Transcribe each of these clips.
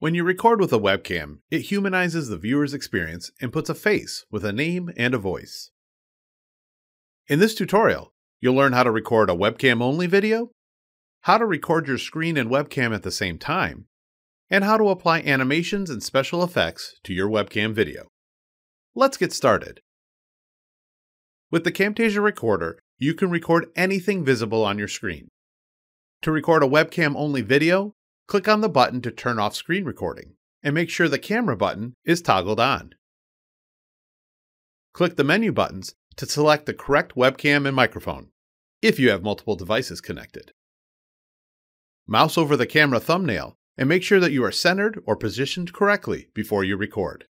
When you record with a webcam, it humanizes the viewer's experience and puts a face with a name and a voice. In this tutorial, you'll learn how to record a webcam-only video, how to record your screen and webcam at the same time, and how to apply animations and special effects to your webcam video. Let's get started. With the Camtasia Recorder, you can record anything visible on your screen. To record a webcam-only video, click on the button to turn off screen recording, and make sure the camera button is toggled on. Click the menu buttons to select the correct webcam and microphone, if you have multiple devices connected. Mouse over the camera thumbnail and make sure that you are centered or positioned correctly before you record.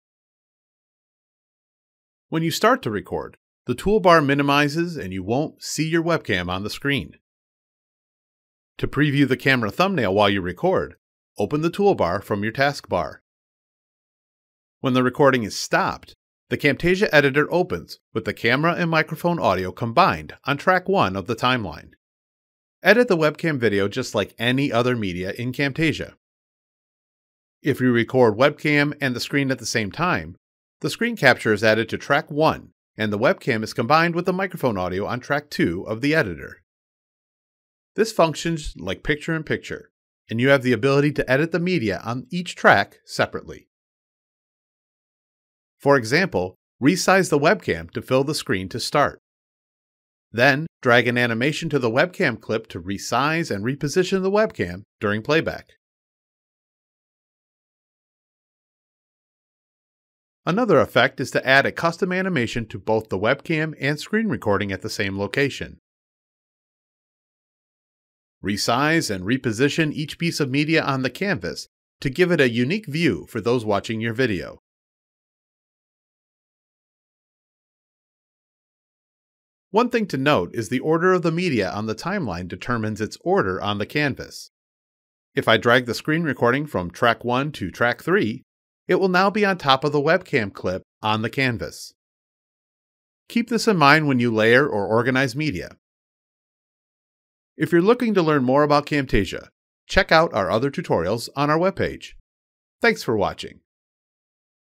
When you start to record, the toolbar minimizes and you won't see your webcam on the screen. To preview the camera thumbnail while you record, open the toolbar from your taskbar. When the recording is stopped, the Camtasia editor opens with the camera and microphone audio combined on track 1 of the timeline. Edit the webcam video just like any other media in Camtasia. If you record webcam and the screen at the same time, the screen capture is added to track 1 and the webcam is combined with the microphone audio on track 2 of the editor. This functions like picture in picture, and you have the ability to edit the media on each track separately. For example, resize the webcam to fill the screen to start. Then, drag an animation to the webcam clip to resize and reposition the webcam during playback. Another effect is to add a custom animation to both the webcam and screen recording at the same location. Resize and reposition each piece of media on the canvas to give it a unique view for those watching your video. One thing to note is the order of the media on the timeline determines its order on the canvas. If I drag the screen recording from track 1 to track 3, it will now be on top of the webcam clip on the canvas. Keep this in mind when you layer or organize media. If you're looking to learn more about Camtasia, check out our other tutorials on our webpage. Thanks for watching.